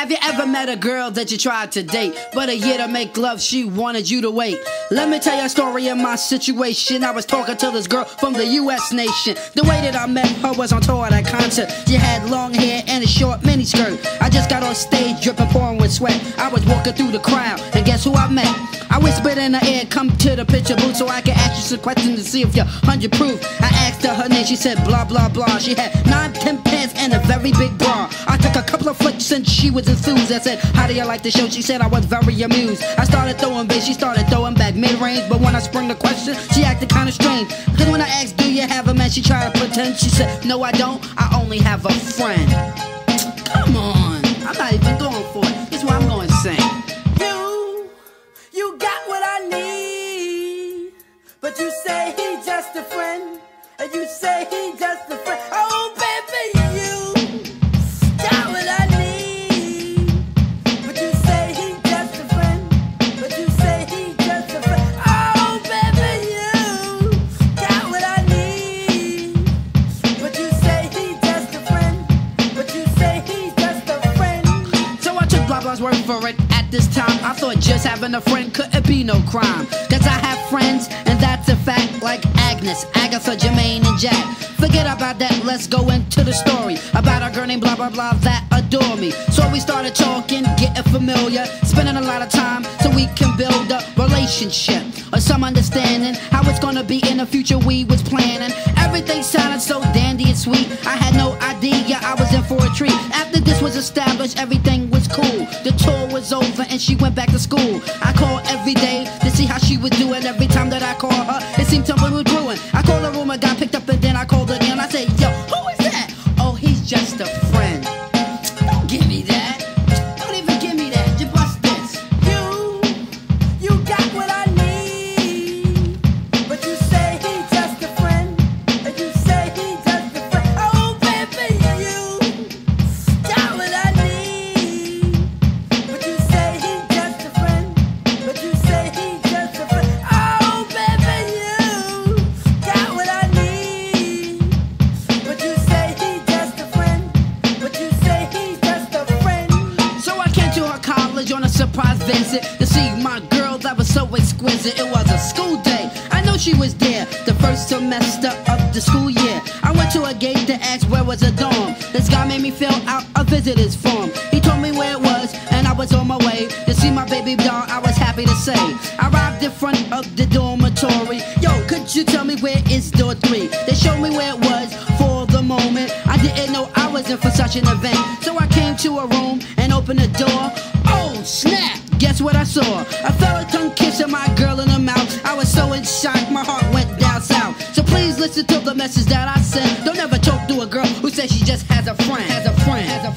Have you ever met a girl that you tried to date, but a year to make love, she wanted you to wait? Let me tell you a story of my situation. I was talking to this girl from the US nation. The way that I met her was on tour at a concert. She had long hair and a short miniskirt. I just got on stage dripping, pouring with sweat. I was walking through the crowd, and guess who I met? I whispered in her ear, come to the picture booth so I can ask you some questions to see if you're 100 proof. I asked her her name, she said blah blah blah. She had nine ten pants and a very big bra. I took a couple of flicks and she was enthused. I said, How do you like the show? She said I was very amused. I started throwing bass, she started throwing back mid range. But when I sprung the question, she acted kinda strange. Cause when I asked, Do you have a man? She tried to pretend. She said, No, I don't. I only have a friend. Come on. I'm not even going for it. This is what I'm going to sing. You, you got what I need, but you say he just a friend, and you say Took blah for it. At this time, I thought just having a friend couldn't be no crime. Cause I have friends, and that's a fact, like Agnes, Agatha, Jermaine, and Jack. Forget about that, let's go into the story about a girl named blah blah blah that adore me. So we started talking, getting familiar, spending a lot of time so we can build a relationship or some understanding how it's gonna be in the future we was planning. Everything sounded so dandy and sweet. I had no idea I was in for a treat. After this was established, everything was cool. The tour was over and she went back to school. I called every day to see how she was doing. Every time that I called her, it seemed something was brewing. College on a surprise visit to see my girl that was so exquisite. It was a school day. I know she was there the first semester of the school year. I went to a gate to ask where was a dorm. This guy made me fill out a visitor's form. He told me where it was, and I was on my way to see my baby doll. I was happy to say. I arrived in front of the dormitory. Yo, could you tell me where is door three? They showed me where it was for the moment. I didn't know I was in for such an event. So I came to a room and opened the door. What I saw? I felt a tongue kissing my girl in the mouth. I was so in shock, my heart went down south. So please listen to the message that I sent. Don't ever talk to a girl who says she just has a friend. Has a friend.